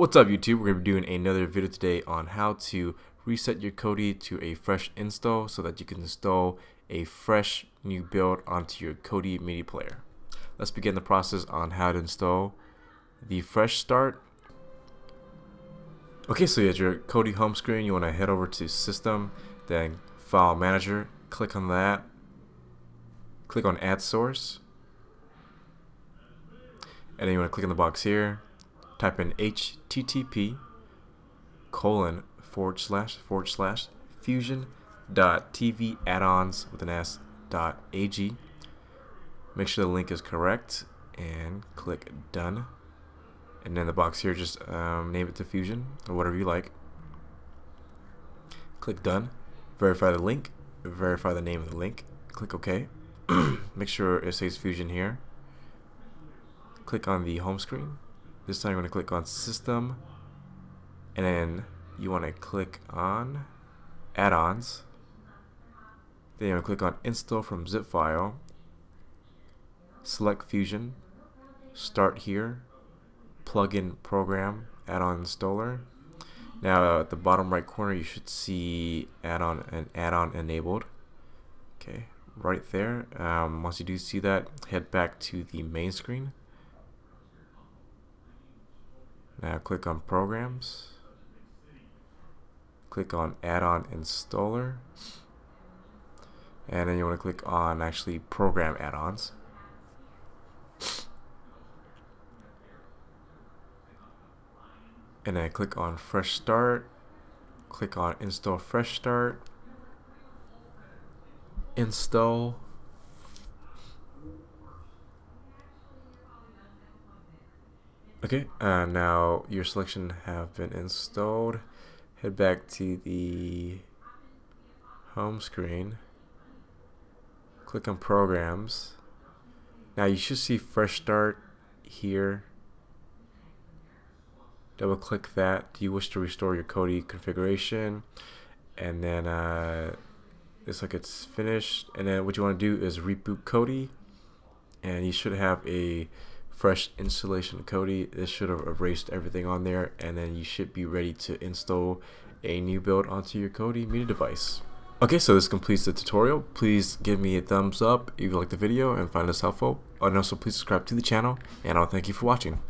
What's up YouTube? We're going to be doing another video today on how to reset your Kodi to a fresh install so that you can install a fresh new build onto your Kodi media player. Let's begin the process on how to install the fresh start. Okay, so at your Kodi home screen, you want to head over to system, then file manager, click on that, click on add source, and then you want to click on the box here type in http colon forward slash forward slash fusion dot tv add-ons with an s dot ag make sure the link is correct and click done. And then the box here just um, name it to fusion or whatever you like. Click done. Verify the link. Verify the name of the link. Click OK make sure it says fusion here. Click on the home screen this time you're going to click on System, and then you want to click on Add-ons. Then you're going to click on Install from zip file. Select Fusion. Start here. Plugin Program Add-on Installer. Now at the bottom right corner you should see add-on and add-on enabled. Okay, right there. Um, once you do see that, head back to the main screen. Now click on Programs. Click on Add-on Installer. And then you want to click on actually Program Add-ons. And then click on Fresh Start. Click on Install Fresh Start. Install Okay, uh, now your selection have been installed. Head back to the home screen. Click on programs. Now you should see fresh start here. Double click that. Do you wish to restore your Kodi configuration? And then uh, it's like it's finished. And then what you want to do is reboot Kodi. And you should have a fresh installation of Kodi. This should have erased everything on there and then you should be ready to install a new build onto your Kodi media device. Okay, so this completes the tutorial. Please give me a thumbs up if you like the video and find this helpful. And also please subscribe to the channel and I'll thank you for watching.